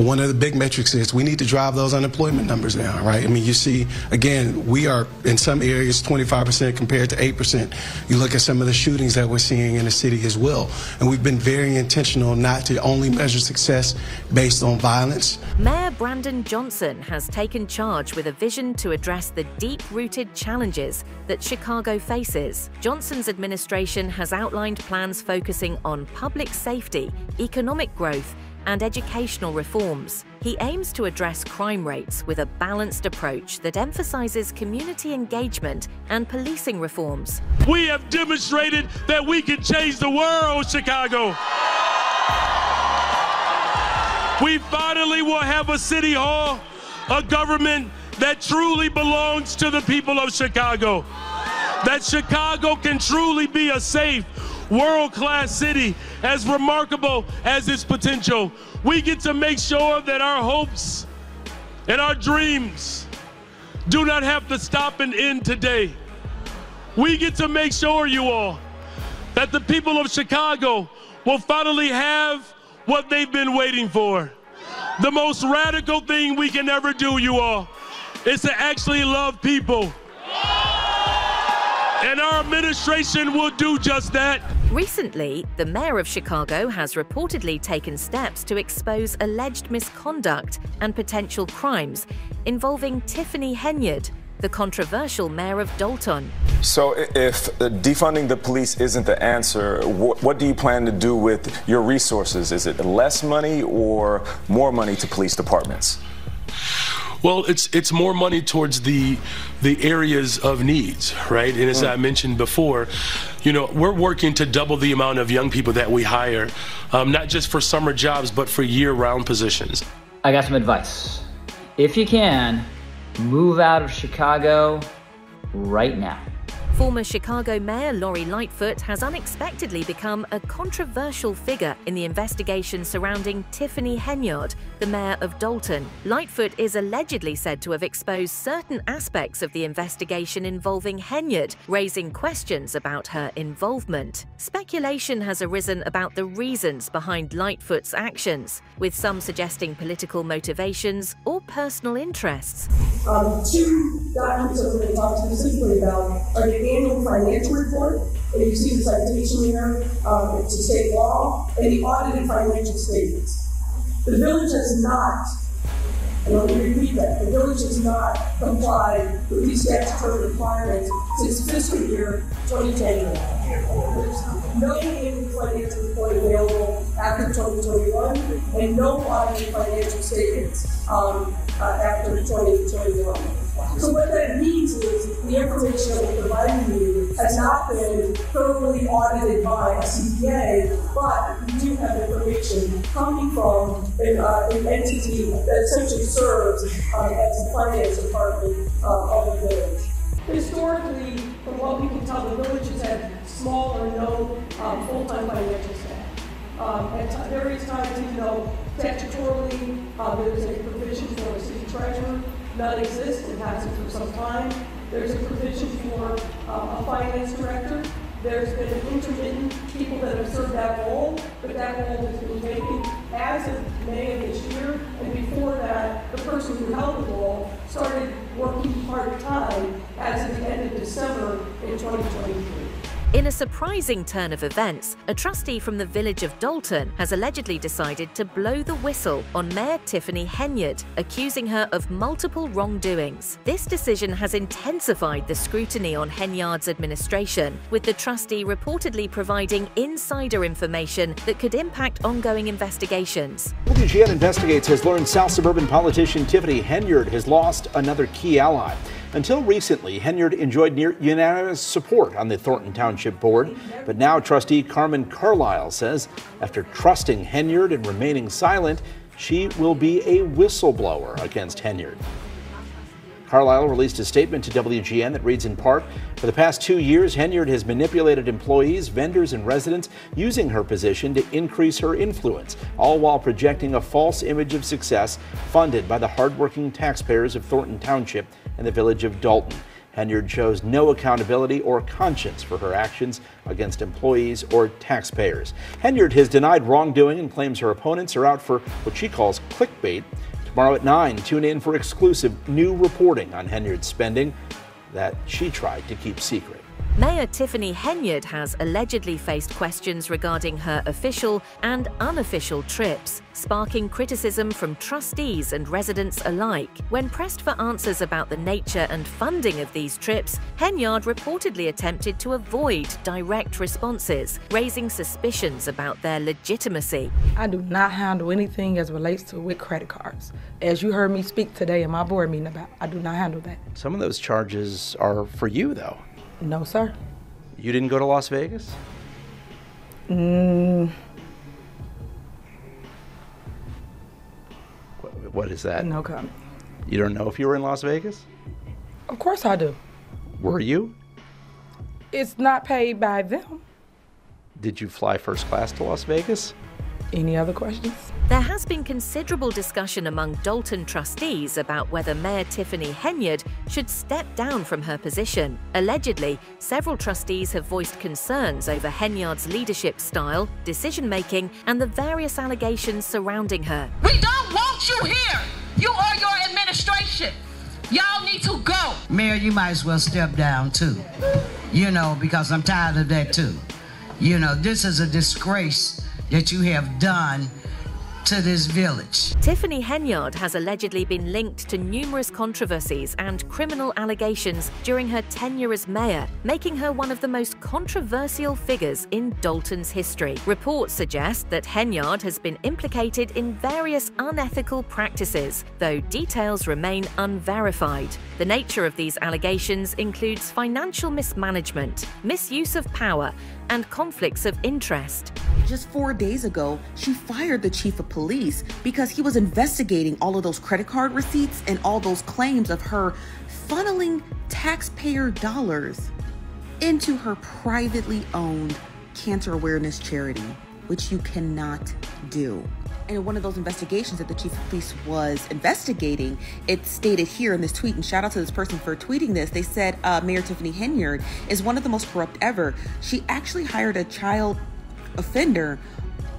One of the big metrics is we need to drive those unemployment numbers down, right? I mean, you see, again, we are in some areas 25% compared to 8%. You look at some of the shootings that we're seeing in the city as well. And we've been very intentional not to only measure success based on violence. Mayor Brandon Johnson has taken charge with a vision to address the deep rooted challenges that Chicago faces. Johnson's administration has outlined plans focusing on public safety, economic growth, and educational reforms. He aims to address crime rates with a balanced approach that emphasizes community engagement and policing reforms. We have demonstrated that we can change the world, Chicago. We finally will have a city hall, a government that truly belongs to the people of Chicago. That Chicago can truly be a safe, world class city as remarkable as its potential. We get to make sure that our hopes and our dreams do not have to stop and end today. We get to make sure, you all, that the people of Chicago will finally have what they've been waiting for. The most radical thing we can ever do, you all, is to actually love people. And our administration will do just that. Recently, the mayor of Chicago has reportedly taken steps to expose alleged misconduct and potential crimes involving Tiffany Henyard, the controversial mayor of Dolton. So, if defunding the police isn't the answer, what, what, do you plan to do with your resources? Is it less money or more money to police departments? Well, it's it's more money towards the the areas of needs, right? And as mm. I mentioned before, you know, we're working to double the amount of young people that we hire, um, not just for summer jobs, but for year-round positions. I got some advice. If you can, move out of Chicago right now. Former Chicago Mayor Lori Lightfoot has unexpectedly become a controversial figure in the investigation surrounding Tiffany Henyard, the mayor of Dolton. Lightfoot is allegedly said to have exposed certain aspects of the investigation involving Henyard, raising questions about her involvement. Speculation has arisen about the reasons behind Lightfoot's actions, with some suggesting political motivations or personal interests. Um, two documents specifically about are annual financial report, and you see the citation here, um, a state law, and the audited financial statements. The village has not, and let me repeat that, the village has not complied with these statutory requirements since fiscal year 2010. There's no annual financial report available after 2021, and no audited financial statements um, uh, after 2021. So what that means is the information that we're providing you has not been thoroughly audited by a CPA, but we do have information coming from an, uh, an entity that essentially serves uh, as the finance department uh, of the village. Historically, from what we can tell, the village had small or no um, full-time financial staff. Um, at various times, even though statutorily uh, there's a provision for a city treasurer, not exist it hasn't for some time. There's a provision for uh, a finance director. There's been intermittent people that have served that role, but that role has been taken as of May of this year. And before that, the person who held the role started working part-time as of the end of December in 2023. In a surprising turn of events, a trustee from the village of Dolton has allegedly decided to blow the whistle on Mayor Tiffany Henyard, accusing her of multiple wrongdoings. This decision has intensified the scrutiny on Henyard's administration, with the trustee reportedly providing insider information that could impact ongoing investigations. WGN Investigates has learned South suburban politician Tiffany Henyard has lost another key ally. Until recently, Henyard enjoyed near unanimous support on the Thornton Township Board, but now trustee Carmen Carlisle says after trusting Henyard and remaining silent, she will be a whistleblower against Henyard. Carlisle released a statement to WGN that reads in part For the past two years, Henyard has manipulated employees, vendors, and residents using her position to increase her influence, all while projecting a false image of success funded by the hardworking taxpayers of Thornton Township and the village of Dolton. Henyard shows no accountability or conscience for her actions against employees or taxpayers. Henyard has denied wrongdoing and claims her opponents are out for what she calls clickbait. Tomorrow at 9, tune in for exclusive new reporting on Henyard's spending that she tried to keep secret. Mayor Tiffany Henyard has allegedly faced questions regarding her official and unofficial trips, sparking criticism from trustees and residents alike. When pressed for answers about the nature and funding of these trips, Henyard reportedly attempted to avoid direct responses, raising suspicions about their legitimacy. I do not handle anything as relates to with credit cards. As you heard me speak today in my board meeting about, I do not handle that. Some of those charges are for you, though. No, sir. You didn't go to Las Vegas? Mm, What, what is that? no comment. You don't know if you were in Las Vegas? Of course I do. Were you? It's not paid by them. Did you fly first class to Las Vegas? Any other questions? There has been considerable discussion among Dolton trustees about whether Mayor Tiffany Henyard should step down from her position. Allegedly, several trustees have voiced concerns over Henyard's leadership style, decision making, and the various allegations surrounding her. We don't want you here. You or your administration. Y'all need to go. Mayor, you might as well step down too. You know, because I'm tired of that too. You know, this is a disgrace that you have done to this village. Tiffany Henyard has allegedly been linked to numerous controversies and criminal allegations during her tenure as mayor, making her one of the most controversial figures in Dolton's history. Reports suggest that Henyard has been implicated in various unethical practices, though details remain unverified. The nature of these allegations includes financial mismanagement, misuse of power, and conflicts of interest. Just four days ago, she fired the chief of police because he was investigating all of those credit card receipts and all those claims of her funneling taxpayer dollars into her privately owned cancer awareness charity, which you cannot do. In one of those investigations that the chief of police was investigating, it stated here in this tweet, and shout out to this person for tweeting this. They said uh, Mayor Tiffany Henyard is one of the most corrupt ever. She actually hired a child offender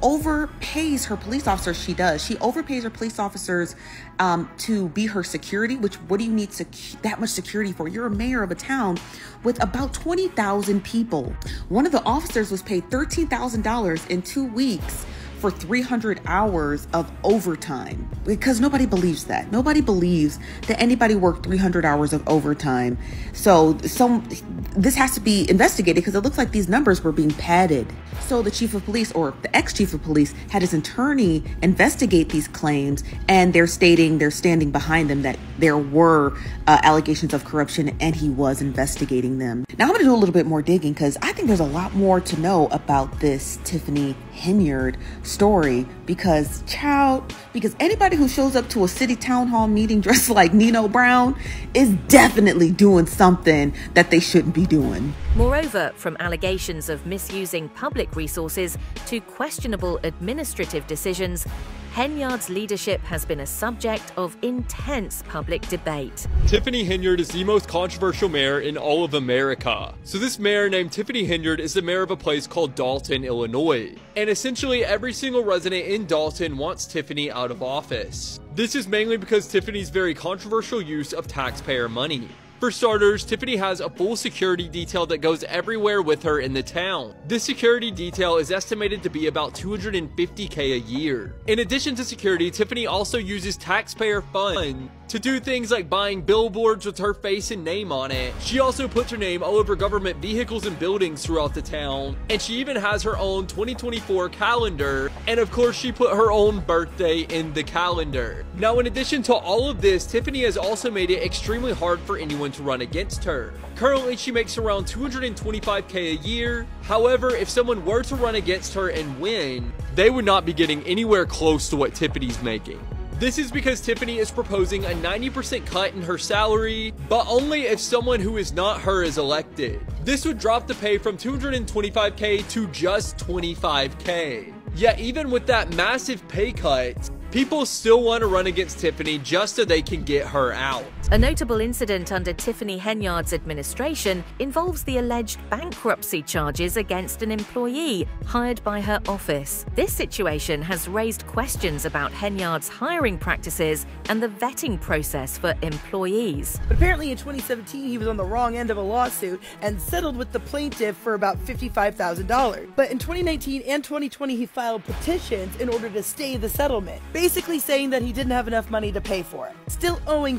overpays her police officers she does she overpays her police officers um, to be her security which what do you need sec- that much security for you're a mayor of a town with about 20000 people one of the officers was paid $13000 in two weeks for 300 hours of overtime because nobody believes that. Nobody believes that anybody worked 300 hours of overtime. So some this has to be investigated because it looks like these numbers were being padded. So the chief of police or the ex-chief of police had his attorney investigate these claims and they're stating they're standing behind them that there were uh, allegations of corruption and he was investigating them. Now I'm going to do a little bit more digging because I think there's a lot more to know about this Tiffany Henyard story because child because anybody who shows up to a city town hall meeting dressed like Nino Brown is definitely doing something that they shouldn't be doing. Moreover, from allegations of misusing public resources to questionable administrative decisions, Henyard's leadership has been a subject of intense public debate. Tiffany Henyard is the most controversial mayor in all of America. So this mayor named Tiffany Henyard is the mayor of a place called Dolton, Illinois. And essentially every single resident in Dolton wants Tiffany out of office. This is mainly because Tiffany's very controversial use of taxpayer money. For starters, Tiffany has a full security detail that goes everywhere with her in the town. This security detail is estimated to be about 250k a year. In addition to security, Tiffany also uses taxpayer funds to do things like buying billboards with her face and name on it. She also puts her name all over government vehicles and buildings throughout the town. And she even has her own 2024 calendar. And of course, she put her own birthday in the calendar. Now, in addition to all of this, Tiffany has also made it extremely hard for anyone to run against her. Currently, she makes around 225k a year. However, if someone were to run against her and win, they would not be getting anywhere close to what Tiffany's making. This is because Tiffany is proposing a 90% cut in her salary, but only if someone who is not her is elected. This would drop the pay from 225k to just 25k. Yet even with that massive pay cut, people still want to run against Tiffany just so they can get her out. A notable incident under Tiffany Henyard's administration involves the alleged bankruptcy charges against an employee hired by her office. This situation has raised questions about Henyard's hiring practices and the vetting process for employees. But apparently in 2017, he was on the wrong end of a lawsuit and settled with the plaintiff for about $55,000. But in 2019 and 2020, he filed petitions in order to stay the settlement, basically saying that he didn't have enough money to pay for it, still owing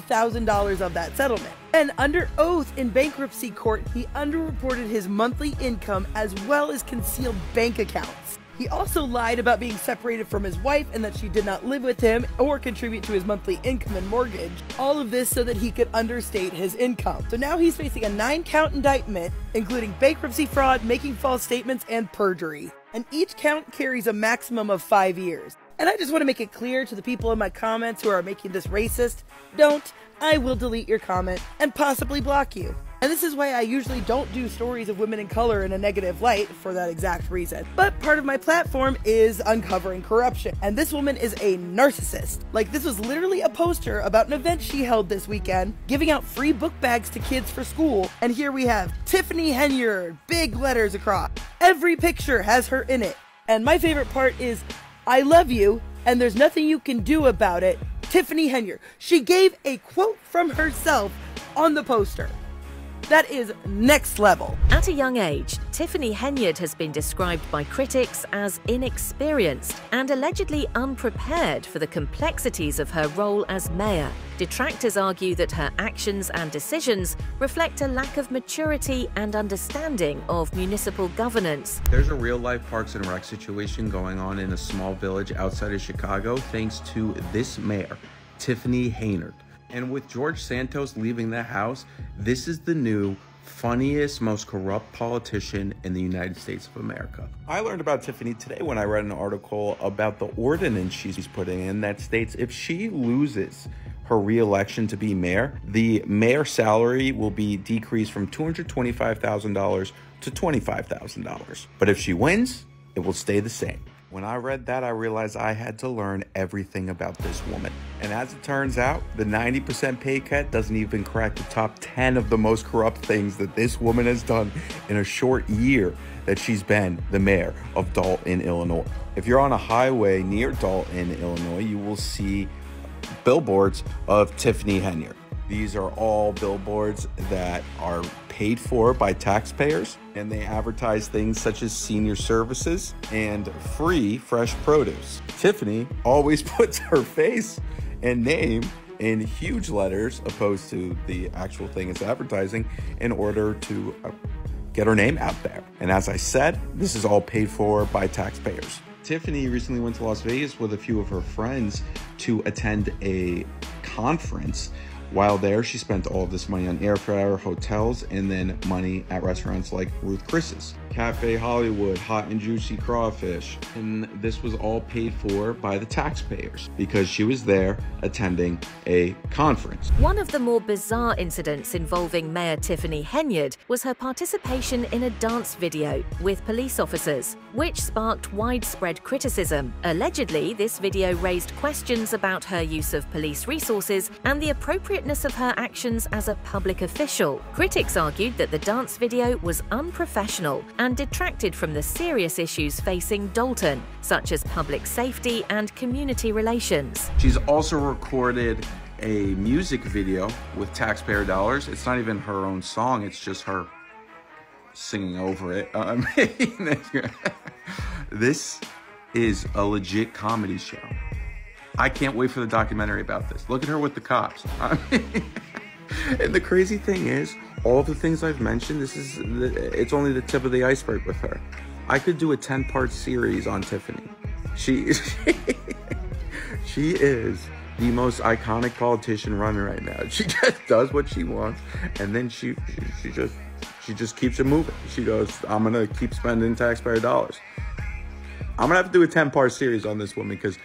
$43,000 of that settlement. And under oath in bankruptcy court, he underreported his monthly income as well as concealed bank accounts. He also lied about being separated from his wife and that she did not live with him or contribute to his monthly income and mortgage. All of this so that he could understate his income. So now he's facing a nine count indictment, including bankruptcy fraud, making false statements, and perjury. And each count carries a maximum of five years. And I just want to make it clear to the people in my comments who are making this racist don't. I will delete your comment and possibly block you. And this is why I usually don't do stories of women in color in a negative light for that exact reason. But part of my platform is uncovering corruption. And this woman is a narcissist. Like, this was literally a poster about an event she held this weekend, giving out free book bags to kids for school. And here we have Tiffany Henyard, big letters across. Every picture has her in it. And my favorite part is, I love you, and there's nothing you can do about it. Tiffany Henyard. She gave a quote from herself on the poster. That is next level. At a young age, Tiffany Henyard has been described by critics as inexperienced and allegedly unprepared for the complexities of her role as mayor. Detractors argue that her actions and decisions reflect a lack of maturity and understanding of municipal governance. There's a real life Parks and Rec situation going on in a small village outside of Chicago thanks to this mayor, Tiffany Henyard. And with George Santos leaving the House, this is the new funniest, most corrupt politician in the United States of America. I learned about Tiffany today when I read an article about the ordinance she's putting in that states if she loses her reelection to be mayor, the mayor salary will be decreased from $225,000 to $25,000. But if she wins, it will stay the same. When I read that, I realized I had to learn everything about this woman. And as it turns out, the 90% pay cut doesn't even crack the top 10 of the most corrupt things that this woman has done in a short year that she's been the mayor of Dolton, Illinois. If you're on a highway near Dolton, Illinois, you will see billboards of Tiffany Henyard. These are all billboards that are paid for by taxpayers, and they advertise things such as senior services and free fresh produce. Tiffany always puts her face and name in huge letters opposed to the actual thing it's advertising in order to uh, get her name out there. And as I said, this is all paid for by taxpayers. Tiffany recently went to Las Vegas with a few of her friends to attend a conference while there, she spent all of this money on airfare, hotels, and then money at restaurants like Ruth Chris's, Cafe Hollywood, Hot and Juicy Crawfish. And this was all paid for by the taxpayers because she was there attending a conference. One of the more bizarre incidents involving Mayor Tiffany Henyard was her participation in a dance video with police officers, which sparked widespread criticism. Allegedly, this video raised questions about her use of police resources and the appropriateness of her actions as a public official. Critics argued that the dance video was unprofessional and detracted from the serious issues facing Dolton, such as public safety and community relations. She's also recorded a music video with taxpayer dollars. It's not even her own song, it's just her singing over it. I mean, this is a legit comedy show. I can't wait for the documentary about this. Look at her with the cops. And the crazy thing is, all of the things I've mentioned, this is it's only the tip of the iceberg with her. I could do a 10-part series on Tiffany. She she is the most iconic politician running right now. She just does what she wants and then she she, she just she just keeps it moving. She goes, I'm gonna keep spending taxpayer dollars. I'm gonna have to do a 10 part series on this woman because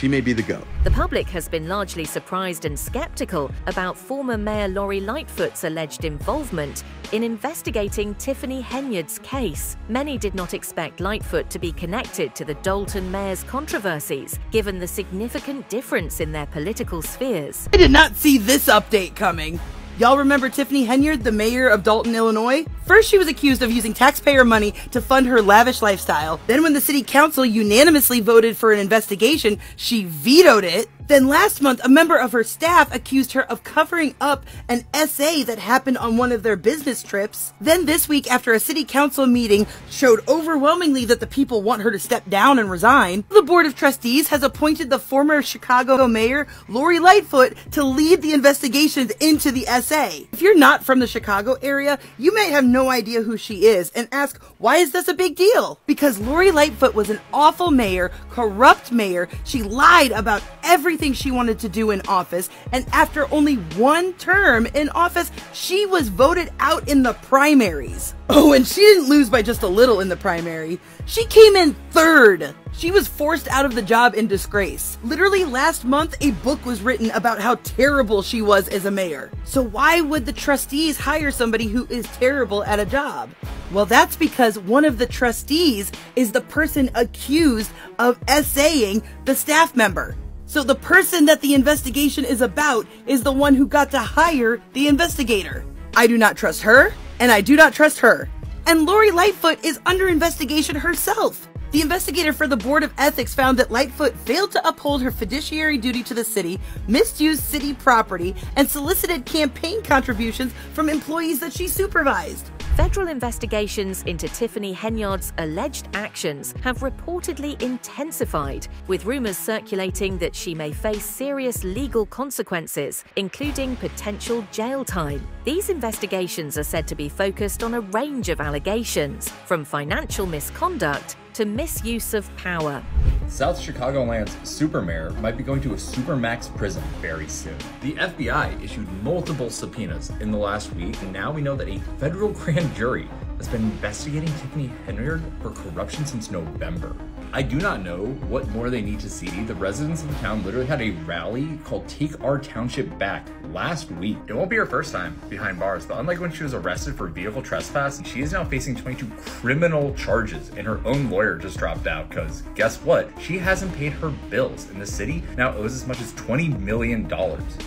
she may be the GOAT. The public has been largely surprised and skeptical about former Mayor Lori Lightfoot's alleged involvement in investigating Tiffany Henyard's case. Many did not expect Lightfoot to be connected to the Dolton mayor's controversies, given the significant difference in their political spheres. I did not see this update coming. Y'all remember Tiffany Henyard, the mayor of Dolton, Illinois? First, she was accused of using taxpayer money to fund her lavish lifestyle. Then, when the city council unanimously voted for an investigation, she vetoed it. Then last month, a member of her staff accused her of covering up an essay that happened on one of their business trips. Then this week, after a city council meeting showed overwhelmingly that the people want her to step down and resign, the board of trustees has appointed the former Chicago mayor, Lori Lightfoot, to lead the investigations into the essay. If you're not from the Chicago area, you may have no idea who she is and ask, why is this a big deal? Because Lori Lightfoot was an awful mayor, corrupt mayor. She lied about everything everything she wanted to do in office, and after only one term in office, she was voted out in the primaries. Oh, and she didn't lose by just a little in the primary. She came in third. She was forced out of the job in disgrace. Literally last month, a book was written about how terrible she was as a mayor. So why would the trustees hire somebody who is terrible at a job? Well, that's because one of the trustees is the person accused of essaying the staff member. So the person that the investigation is about is the one who got to hire the investigator. I do not trust her, and I do not trust her. And Lori Lightfoot is under investigation herself. The investigator for the Board of Ethics found that Lightfoot failed to uphold her fiduciary duty to the city, misused city property, and solicited campaign contributions from employees that she supervised. Federal investigations into Tiffany Henyard's alleged actions have reportedly intensified, with rumors circulating that she may face serious legal consequences, including potential jail time. These investigations are said to be focused on a range of allegations, from financial misconduct to misuse of power. South Chicagoland's super mayor might be going to a supermax prison very soon. The FBI issued multiple subpoenas in the last week, and now we know that a federal grand jury has been investigating Tiffany Henyard for corruption since November. I do not know what more they need to see. The residents of the town literally had a rally called Take Our Township Back last week. It won't be her first time behind bars, but unlike when she was arrested for vehicle trespass, she is now facing 22 criminal charges, and her own lawyer just dropped out because guess what? She hasn't paid her bills, and the city now owes as much as $20 million.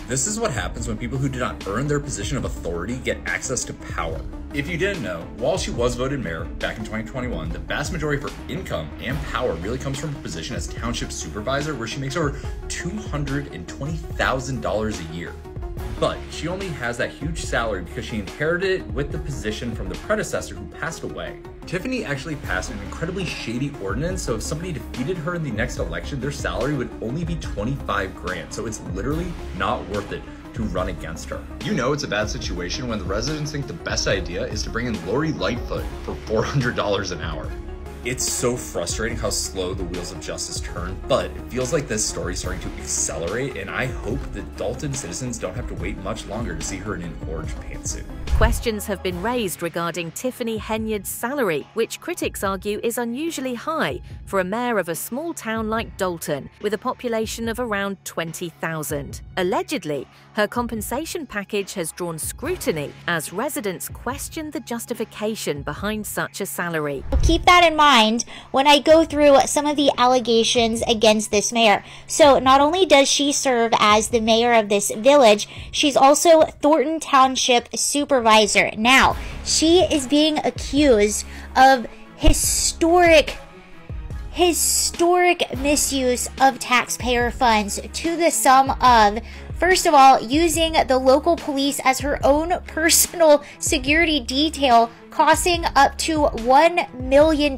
This is what happens when people who do not earn their position of authority get access to power. If you didn't know, while she was voted mayor back in 2021, the vast majority of her income and power really comes from her position as township supervisor, where she makes over $220,000 a year. But she only has that huge salary because she inherited it with the position from the predecessor who passed away. Tiffany actually passed an incredibly shady ordinance, so if somebody defeated her in the next election, their salary would only be 25 grand. So it's literally not worth it to run against her. You know it's a bad situation when the residents think the best idea is to bring in Lori Lightfoot for $400 an hour. It's so frustrating how slow the wheels of justice turn, but it feels like this story is starting to accelerate, and I hope that Dolton citizens don't have to wait much longer to see her in an orange pantsuit. Questions have been raised regarding Tiffany Henyard's salary, which critics argue is unusually high for a mayor of a small town like Dolton, with a population of around 20,000. Allegedly, her compensation package has drawn scrutiny as residents question the justification behind such a salary. Keep that in mind mind when I go through some of the allegations against this mayor. So not only does she serve as the mayor of this village, she's also Thornton Township supervisor. Now, she is being accused of historic historic misuse of taxpayer funds to the sum of First of all, using the local police as her own personal security detail, costing up to $1 million.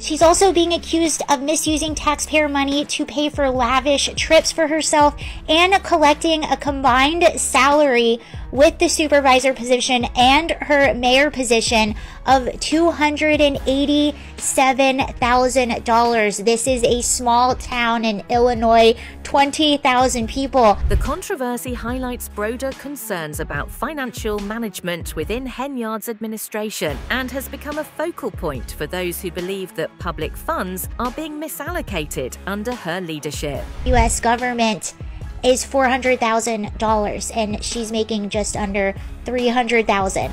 She's also being accused of misusing taxpayer money to pay for lavish trips for herself and collecting a combined salary with the supervisor position and her mayor position of $287,000. This is a small town in Illinois, 20,000 people. The controversy highlights broader concerns about financial management within Henyard's administration and has become a focal point for those who believe that public funds are being misallocated under her leadership. US government is $400,000 and she's making just under 300,000.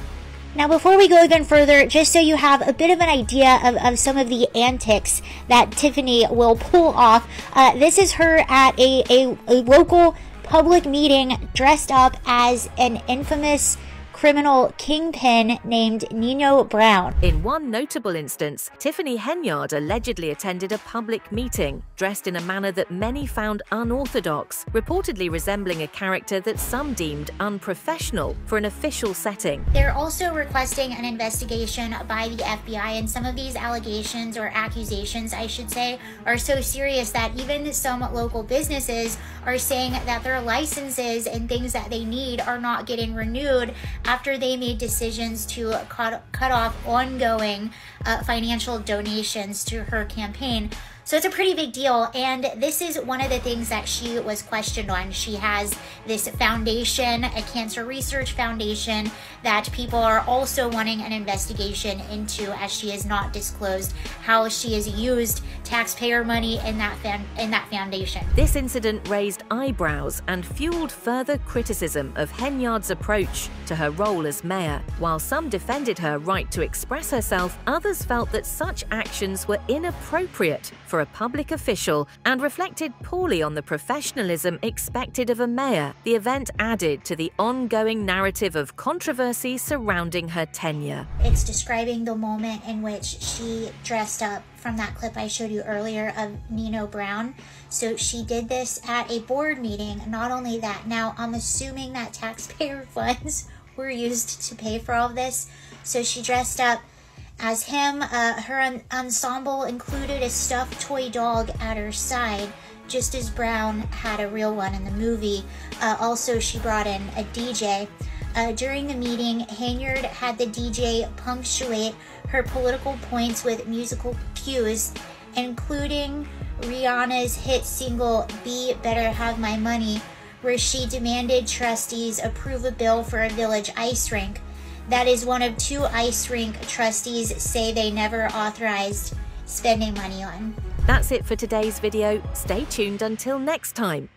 Now, before we go even further, just so you have a bit of an idea of, of some of the antics that Tiffany will pull off, uh, this is her at a, a, a local public meeting dressed up as an infamous criminal kingpin named Nino Brown. In one notable instance, Tiffany Henyard allegedly attended a public meeting, dressed in a manner that many found unorthodox, reportedly resembling a character that some deemed unprofessional for an official setting. They're also requesting an investigation by the FBI, and some of these allegations or accusations, I should say, are so serious that even some local businesses are saying that their licenses and things that they need are not getting renewed after they made decisions to cut, cut off ongoing uh, financial donations to her campaign. So it's a pretty big deal. And this is one of the things that she was questioned on. She has this foundation, a cancer research foundation, that people are also wanting an investigation into as she has not disclosed how she has used taxpayer money in that, in that foundation. This incident raised eyebrows and fueled further criticism of Henyard's approach to her role as mayor. While some defended her right to express herself, others felt that such actions were inappropriate for a public official and reflected poorly on the professionalism expected of a mayor. The event added to the ongoing narrative of controversy surrounding her tenure. It's describing the moment in which she dressed up from that clip I showed you earlier of Nino Brown. So she did this at a board meeting. Not only that, now I'm assuming that taxpayer funds were used to pay for all of this. So she dressed up as him, uh, her ensemble included a stuffed toy dog at her side, just as Brown had a real one in the movie. Uh, also, she brought in a DJ. Uh, during the meeting, Henyard had the DJ punctuate her political points with musical cues, including Rihanna's hit single Be Better Have My Money, where she demanded trustees approve a bill for a village ice rink that is one of two ice rink trustees say they never authorized spending money on. That's it for today's video. Stay tuned until next time.